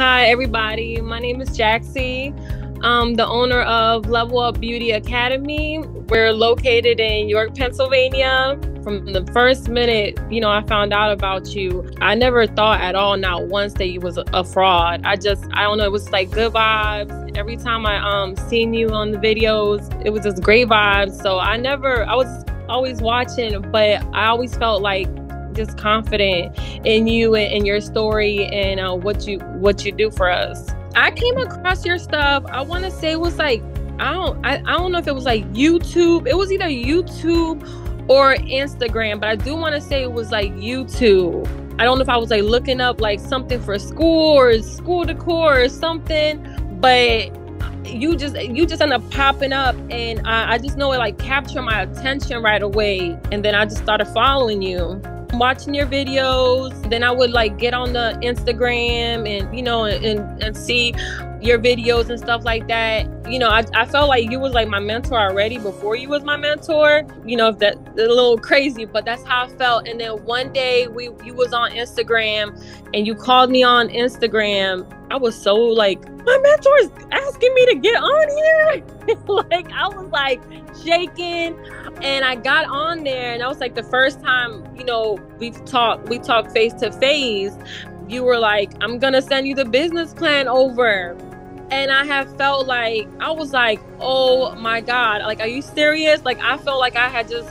Hi, everybody. My name is Jaxi. I'm the owner of Level Up Beauty Academy. We're located in York, Pennsylvania. From the first minute, you know, I found out about you, I never thought at all, not once, that you was a fraud. I just, I don't know, it was like good vibes. Every time I um seen you on the videos, it was just great vibes. So I never, I was always watching, but I always felt like just confident in you and, and your story and uh, what you what you do for us. I came across your stuff. I want to say it was like I don't I, I don't know if it was like YouTube. It was either YouTube or Instagram, but I do want to say it was like YouTube. I don't know if I was like looking up like something for school or school decor or something, but you just you just end up popping up and I, I just know it like captured my attention right away and then I just started following you watching your videos. Then I would like get on the Instagram and you know and and see your videos and stuff like that. You know, I, I felt like you was like my mentor already before you was my mentor. You know, if that a little crazy, but that's how I felt. And then one day we you was on Instagram and you called me on Instagram. I was so like, my mentor is asking me to get on here. like I was like shaking and I got on there and that was like the first time, you know, we've talked we talked face to face. You were like, I'm gonna send you the business plan over and I have felt like I was like, oh my god, like, are you serious? Like, I felt like I had just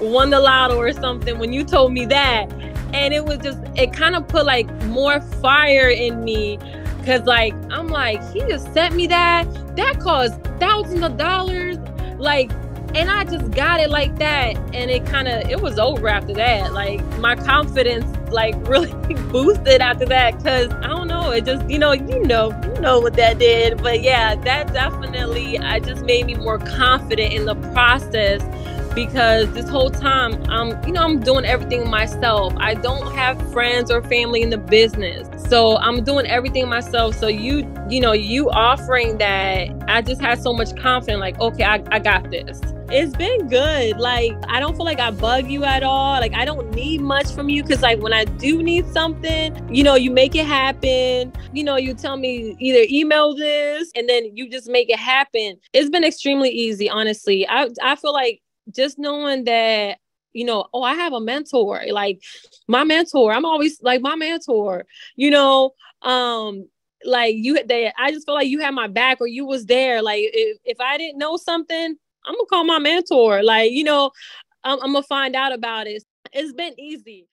won the lotto or something when you told me that, and it was just, it kind of put like more fire in me, cause like I'm like, he just sent me that. That cost thousands of dollars, like. And I just got it like that, and it kind of it was over after that. Like my confidence like really boosted after that because I don't know, it just you know, you know, you know what that did. But yeah, that definitely I just made me more confident in the process because this whole time I'm you know I'm doing everything myself. I don't have friends or family in the business. So I'm doing everything myself. So you you know, you offering that I just had so much confidence like okay, I, I got this. It's been good. Like, I don't feel like I bug you at all. Like, I don't need much from you because, like, when I do need something, you know, you make it happen. You know, you tell me either email this and then you just make it happen. It's been extremely easy, honestly. I, I feel like just knowing that you know, oh, I have a mentor, like my mentor. I'm always like my mentor, you know, um, like you they I just feel like you had my back or you was there. Like if, if I didn't know something, I'm gonna call my mentor. Like, you know, I'm, I'm gonna find out about it. It's been easy.